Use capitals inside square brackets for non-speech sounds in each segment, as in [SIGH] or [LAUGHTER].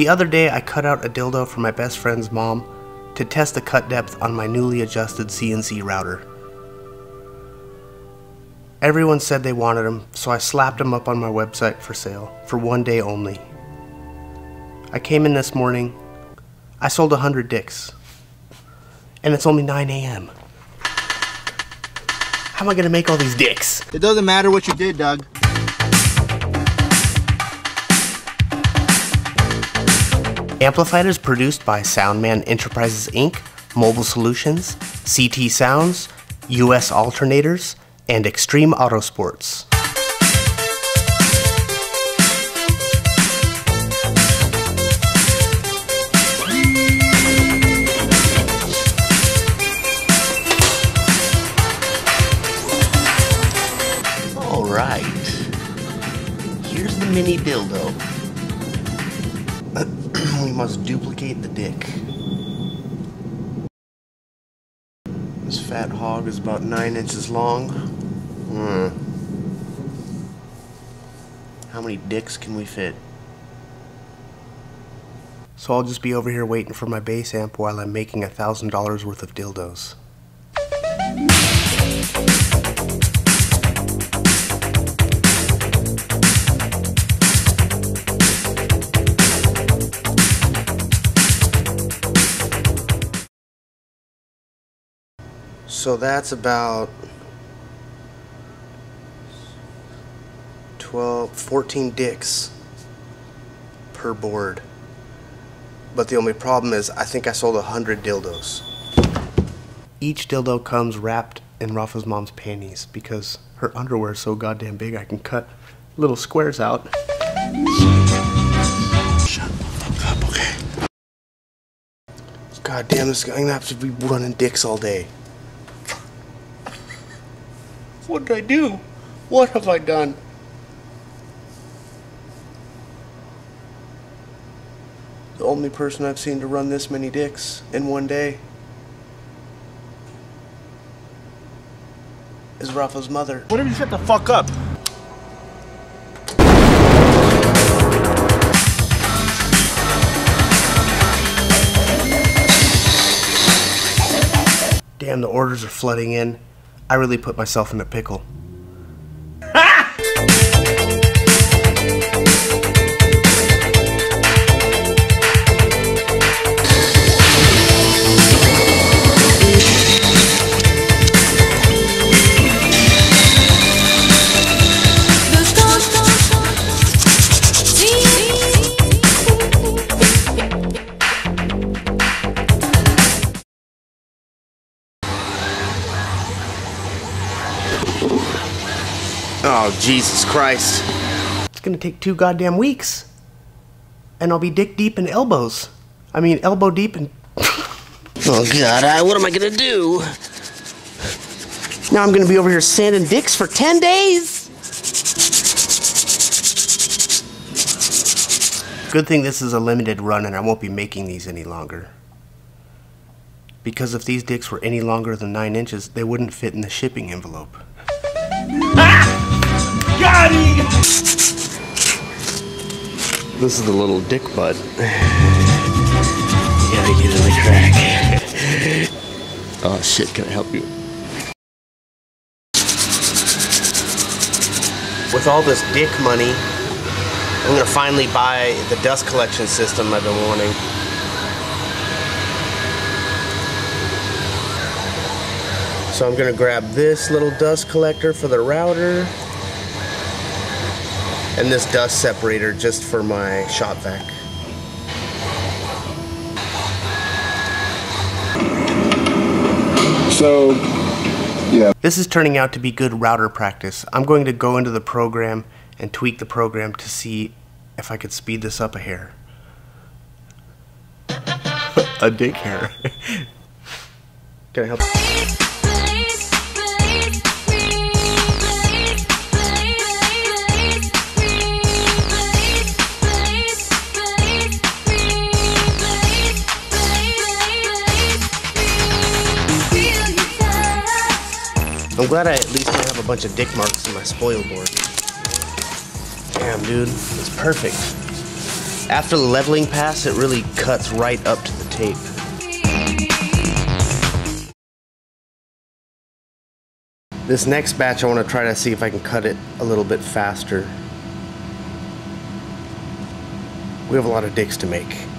The other day, I cut out a dildo for my best friend's mom to test the cut depth on my newly adjusted CNC router. Everyone said they wanted them, so I slapped them up on my website for sale for one day only. I came in this morning, I sold 100 dicks, and it's only 9 a.m. How am I gonna make all these dicks? It doesn't matter what you did, Doug. Amplified is produced by Soundman Enterprises Inc., Mobile Solutions, CT Sounds, US Alternators, and Xtreme Autosports. Alright. Here's the mini dildo. [CLEARS THROAT] we must duplicate the dick. This fat hog is about nine inches long. Hmm. How many dicks can we fit? So I'll just be over here waiting for my bass amp while I'm making a thousand dollars worth of dildos. So that's about 12, 14 dicks per board. But the only problem is, I think I sold 100 dildos. Each dildo comes wrapped in Rafa's mom's panties because her underwear is so goddamn big I can cut little squares out. Shut up, okay? God damn, this guy, I'm gonna have to be running dicks all day. What did I do? What have I done? The only person I've seen to run this many dicks in one day is Rafa's mother. Whatever you shut the fuck up. Damn, the orders are flooding in. I really put myself in a pickle. Jesus Christ. It's gonna take two goddamn weeks. And I'll be dick deep in elbows. I mean, elbow deep in. [LAUGHS] oh, God, I, what am I gonna do? Now I'm gonna be over here sanding dicks for 10 days? Good thing this is a limited run and I won't be making these any longer. Because if these dicks were any longer than 9 inches, they wouldn't fit in the shipping envelope. Got him! This is the little dick butt. Gotta get in the crack. oh shit, can I help you? With all this dick money, I'm gonna finally buy the dust collection system I've been wanting. So I'm gonna grab this little dust collector for the router and this dust separator just for my shop vac. So, yeah. This is turning out to be good router practice. I'm going to go into the program and tweak the program to see if I could speed this up a hair. [LAUGHS] a dick hair. [LAUGHS] Can I help? I'm glad I at least don't have a bunch of dick marks in my spoil board. Damn, dude, it's perfect. After the leveling pass, it really cuts right up to the tape. This next batch I want to try to see if I can cut it a little bit faster. We have a lot of dicks to make.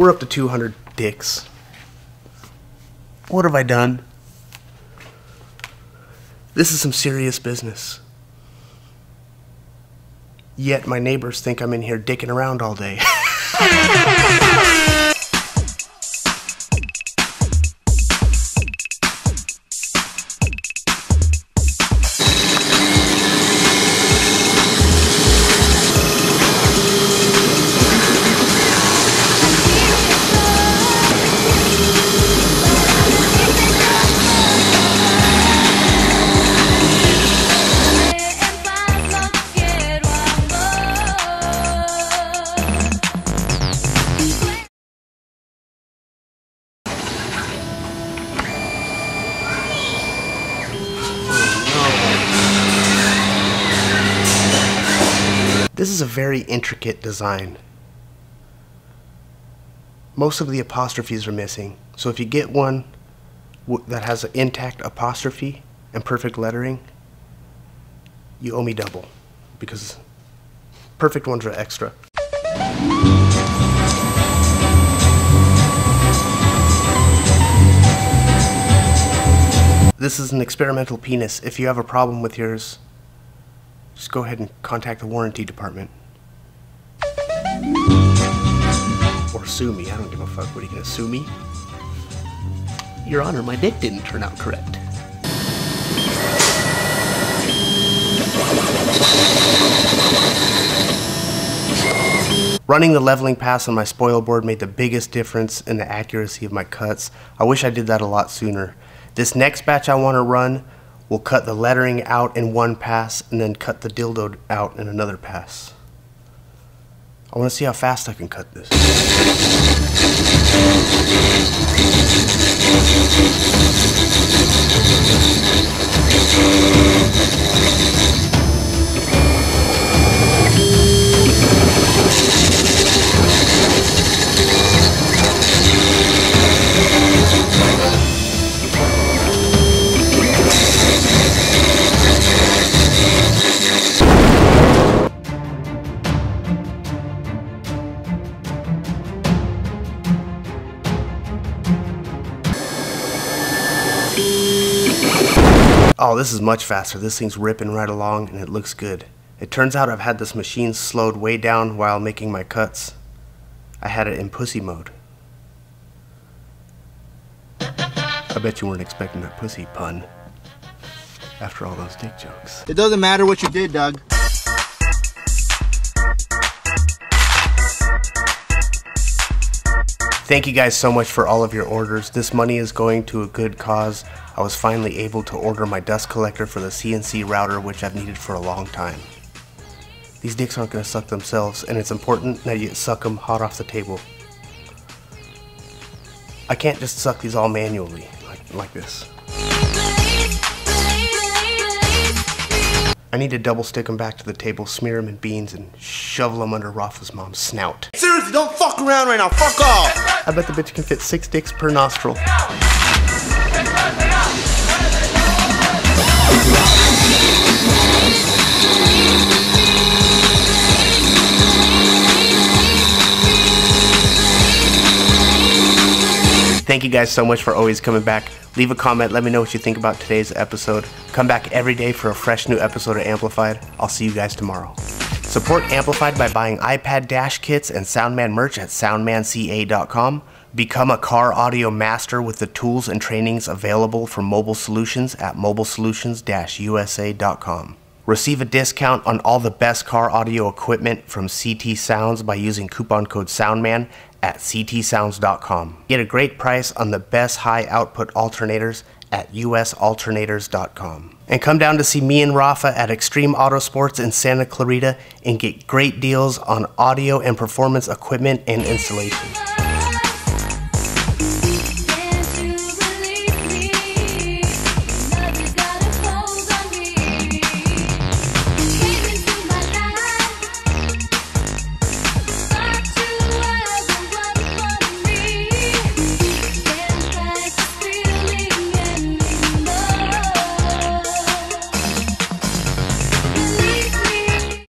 We're up to 200 dicks. What have I done? This is some serious business. Yet my neighbors think I'm in here dicking around all day. [LAUGHS] This is a very intricate design. Most of the apostrophes are missing, so if you get one that has an intact apostrophe and perfect lettering, you owe me double because perfect ones are extra. This is an experimental penis. If you have a problem with yours, just go ahead and contact the warranty department. Or sue me. I don't give a fuck. What are you gonna sue me? Your Honor, my dick didn't turn out correct. Running the leveling pass on my spoil board made the biggest difference in the accuracy of my cuts. I wish I did that a lot sooner. This next batch I want to run will cut the lettering out in one pass and then cut the dildo out in another pass. I want to see how fast I can cut this. Oh, this is much faster. This thing's ripping right along and it looks good. It turns out I've had this machine slowed way down while making my cuts. I had it in pussy mode. I bet you weren't expecting that pussy pun. After all those dick jokes. It doesn't matter what you did, Doug. Thank you guys so much for all of your orders. This money is going to a good cause. I was finally able to order my dust collector for the CNC router, which I've needed for a long time. These dicks aren't going to suck themselves, and it's important that you suck them hot off the table. I can't just suck these all manually, like, like this. I need to double stick them back to the table, smear them in beans, and shovel them under Rafa's mom's snout. Seriously, don't fuck around right now. Fuck off. I bet the bitch can fit six dicks per nostril. Thank you guys so much for always coming back. Leave a comment, let me know what you think about today's episode. Come back every day for a fresh new episode of Amplified. I'll see you guys tomorrow. Support Amplified by buying iPad Dash kits and Soundman merch at soundmanca.com. Become a car audio master with the tools and trainings available from Mobile Solutions at mobilesolutions-usa.com. Receive a discount on all the best car audio equipment from CT Sounds by using coupon code SOUNDMAN at ctsounds.com. Get a great price on the best high output alternators at usalternators.com. And come down to see me and Rafa at Xtreme Auto Sports in Santa Clarita and get great deals on audio and performance equipment and installation.